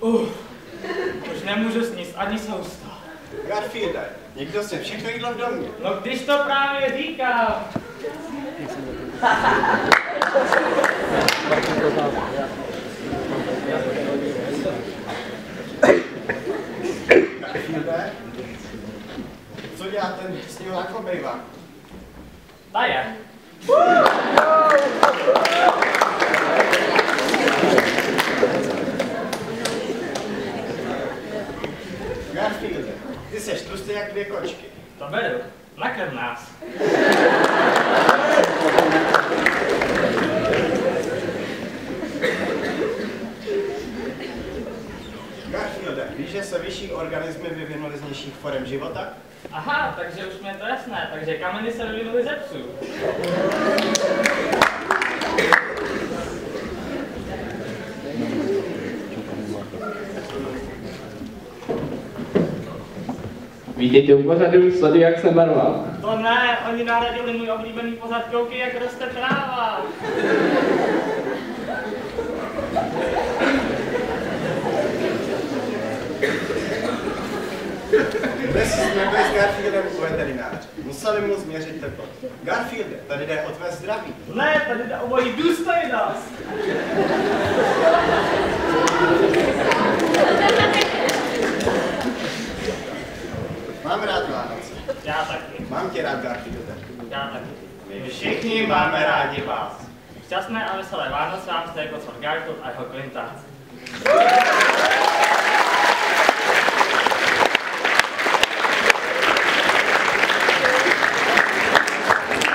Uh, už nemůžu sníst ani sousta. Garfielde, někdo se všechno jídlo v domě. No když to právě říkám. Garfielde, co dělá ten sněhová kobejva? Ta je. Uh! Ty seš tlustý jak dvě kočky. To beru. Nakrm nás. Garfielde, víš, že se vyšší organismy vyvinuly z nižších forem života? Aha, takže už mi je to jasné. Takže kameny se vyvinuly ze psů. Vítejte u pořadu, sleduj, jak jsem barva. To ne, oni nahradili můj oblíbený pořad kouky, jak roste tráva. Dnes jsme byli s Garfieldem u veterináře. Museli mu změřit teplotu. Garfielde, tady jde o tvé zdraví. Ne, tady jde o moji důstojnost. Mám rád Vánoce. Já taky, Mám tě rád, Garfielde. já taky. My všichni máme rádi vás. Šťastné a veselé Vánoce vám z této Garfield a jeho klintáci.